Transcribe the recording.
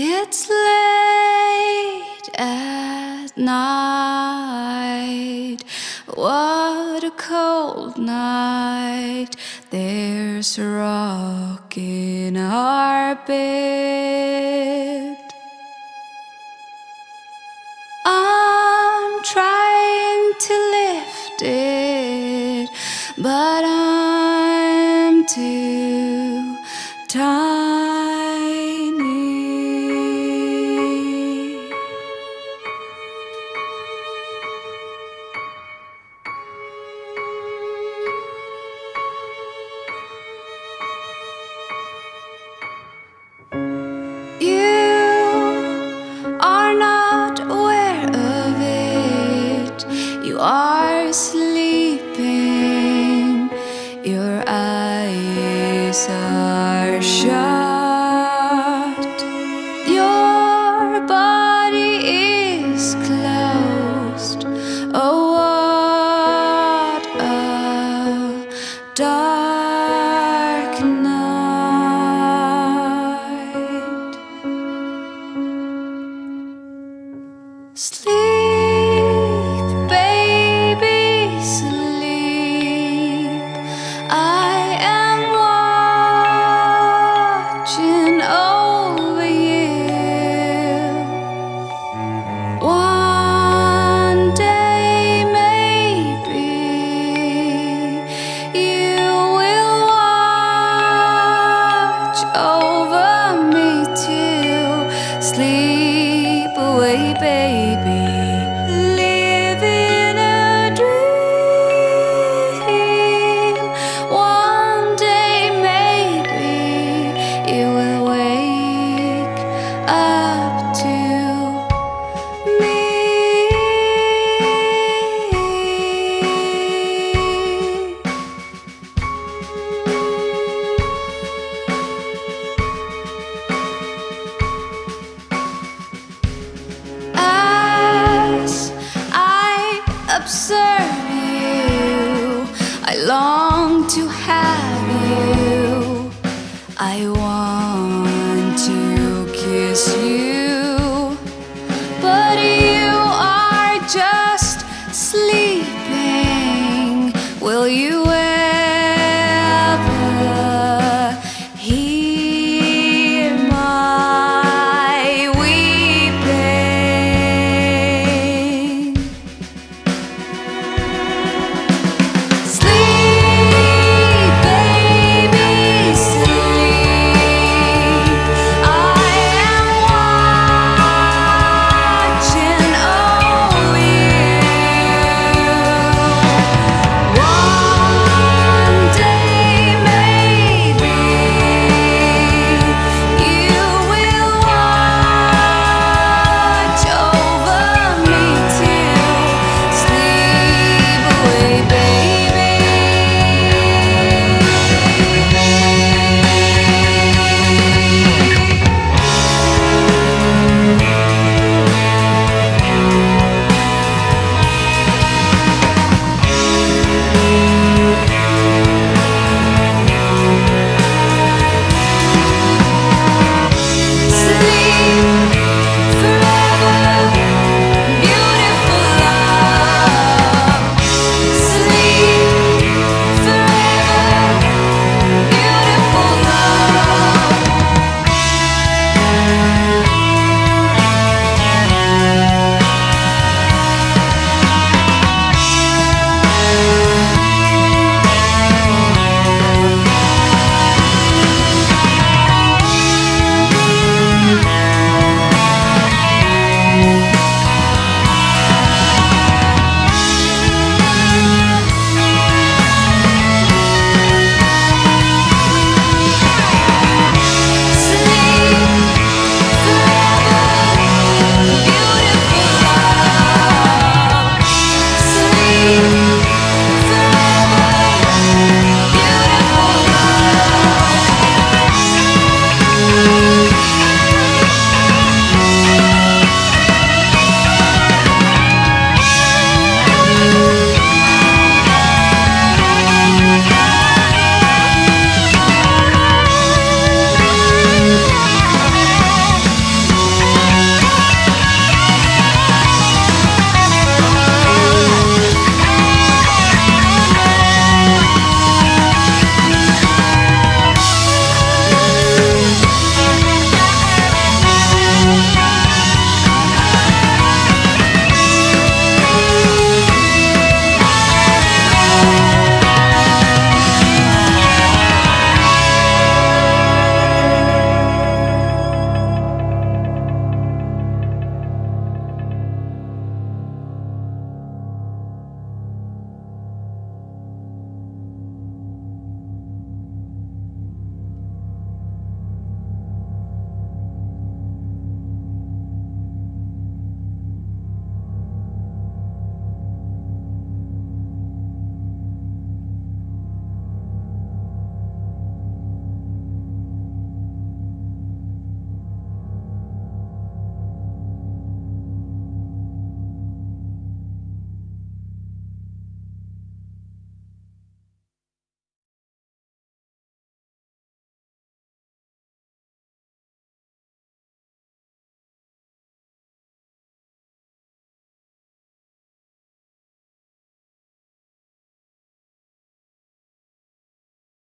It's late at night. What a cold night. There's a rock in our bed. I'm trying to lift it, but I'm too tired. sleep. I long to have you. I want to kiss you. But you are just sleeping. Will you?